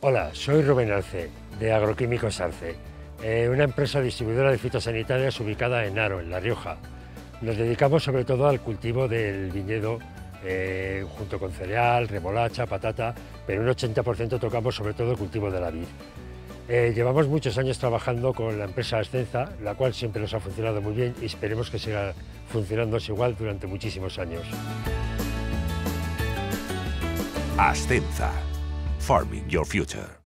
Hola, soy Rubén Arce, de Agroquímicos Arce, eh, una empresa distribuidora de fitosanitarias ubicada en Aro, en La Rioja. Nos dedicamos sobre todo al cultivo del viñedo eh, junto con cereal, remolacha, patata, pero un 80% tocamos sobre todo el cultivo de la vid. Eh, llevamos muchos años trabajando con la empresa Ascenza, la cual siempre nos ha funcionado muy bien y esperemos que siga funcionando igual durante muchísimos años. Ascenza. Farming Your Future.